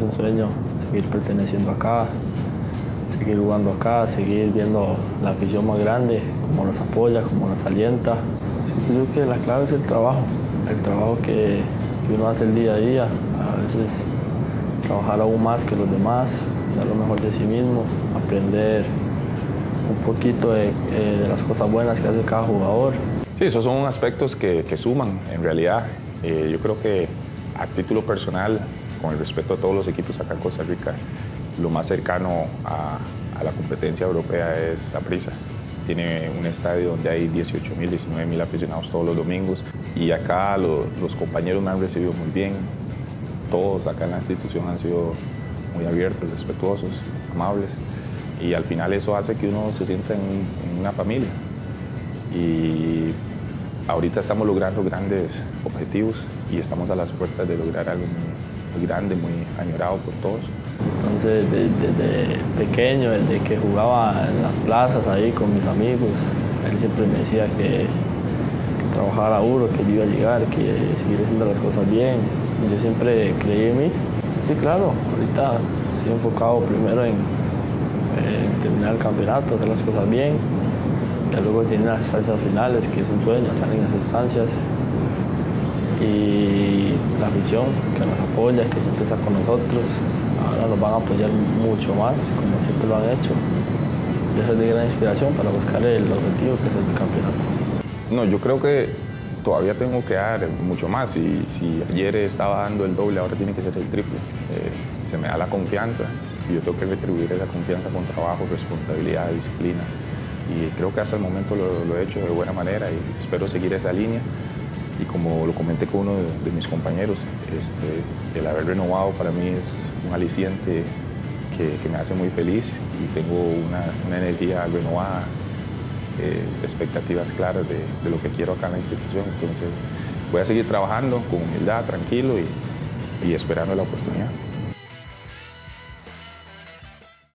es un sueño seguir perteneciendo acá, seguir jugando acá, seguir viendo la afición más grande, cómo nos apoya, cómo nos alienta. Siento yo que la clave es el trabajo, el trabajo que, que uno hace el día a día. A veces trabajar aún más que los demás, dar lo mejor de sí mismo, aprender un poquito de, eh, de las cosas buenas que hace cada jugador. Sí, esos son aspectos que, que suman en realidad. Eh, yo creo que a título personal, con el respeto a todos los equipos acá en Costa Rica, lo más cercano a, la competencia europea es Aprisa. Tiene un estadio donde hay 18 mil, 19 mil aficionados todos los domingos y acá lo, los compañeros me han recibido muy bien. Todos acá en la institución han sido muy abiertos, respetuosos, amables y al final eso hace que uno se sienta en, en una familia. Y ahorita estamos logrando grandes objetivos y estamos a las puertas de lograr algo muy, muy grande, muy añorado por todos. Entonces, desde, pequeño, desde que jugaba en las plazas ahí con mis amigos, él siempre me decía que, que trabajara duro, que yo iba a llegar, que seguir haciendo las cosas bien. Yo siempre creí en mí. Sí, claro, ahorita estoy enfocado primero en, terminar el campeonato, hacer las cosas bien, y luego tienen las instancias finales, que es un sueño, estar en esas instancias. Y la afición que nos apoya, que siempre está con nosotros, ahora nos van a apoyar mucho más, como siempre lo han hecho. Y eso es de gran inspiración para buscar el objetivo que es el campeonato. No, yo creo que todavía tengo que dar mucho más y si ayer estaba dando el doble, ahora tiene que ser el triple. Eh, se me da la confianza y yo tengo que retribuir esa confianza con trabajo, responsabilidad, disciplina. Y creo que hasta el momento lo, lo he hecho de buena manera y espero seguir esa línea y como lo comenté con uno de, mis compañeros, este, el haber renovado para mí es un aliciente que, me hace muy feliz y tengo una, energía renovada, eh, expectativas claras de, lo que quiero acá en la institución. Entonces voy a seguir trabajando con humildad, tranquilo y esperando la oportunidad.